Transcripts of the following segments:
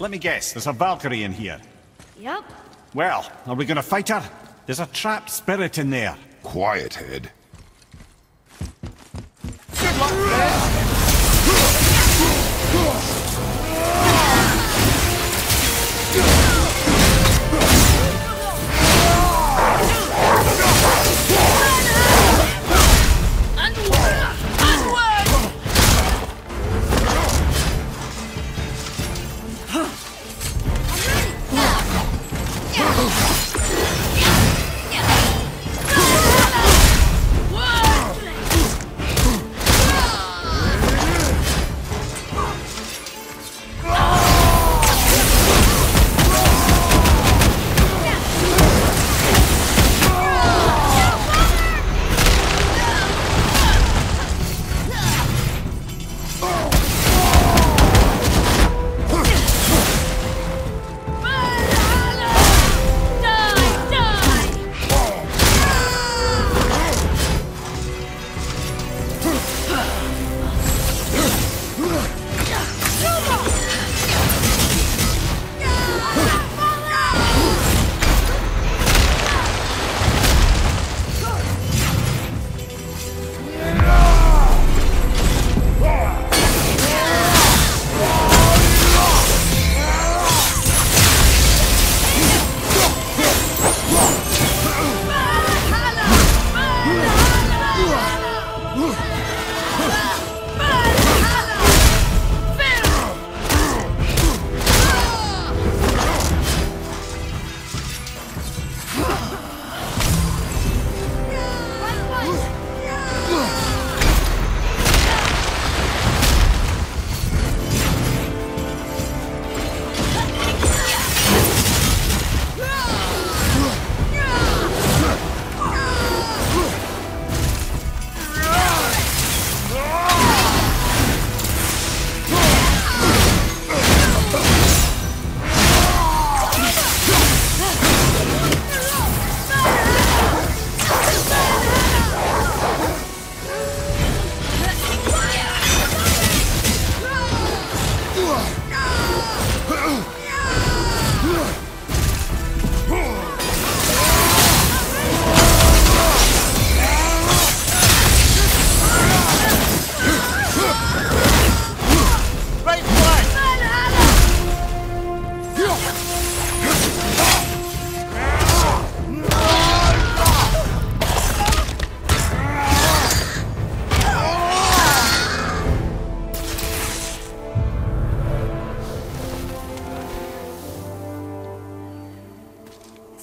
Let me guess, there's a Valkyrie in here. Yep. Well, are we gonna fight her? There's a trapped spirit in there. Quiet, head.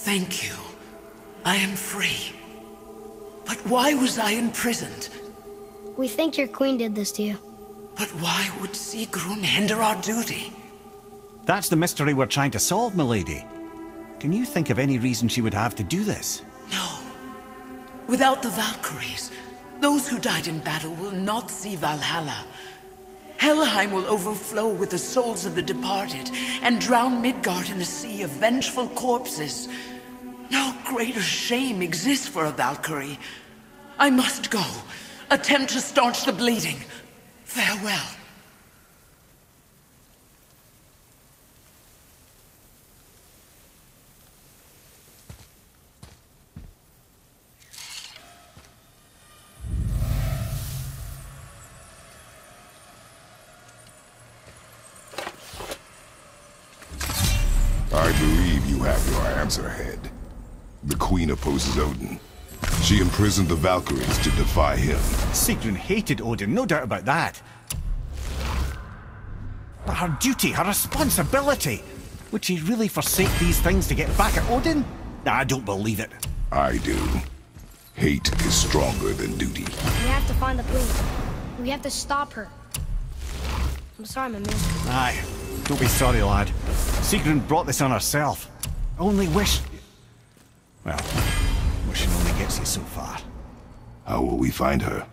Thank you. I am free. But why was I imprisoned? We think your queen did this to you. But why would Sigrun hinder our duty? That's the mystery we're trying to solve, milady. Can you think of any reason she would have to do this? No. Without the Valkyries, those who died in battle will not see Valhalla. Helheim will overflow with the souls of the departed and drown Midgard in a sea of vengeful corpses. No greater shame exists for a Valkyrie. I must go. Attempt to staunch the bleeding. Farewell. I believe you have your answer, head. The Queen opposes Odin. She imprisoned the Valkyries to defy him. Sigrun hated Odin, no doubt about that. But her duty, her responsibility, would she really forsake these things to get back at Odin? I don't believe it. I do. Hate is stronger than duty. We have to find the queen. We have to stop her. I'm sorry, my man. Aye, don't be sorry, lad. Sigrun brought this on herself. Only wish... Well, wishing only gets you so far. How will we find her?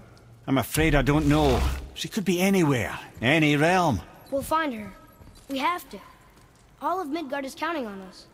I'm afraid I don't know. She could be anywhere, any realm. We'll find her. We have to. All of Midgard is counting on us.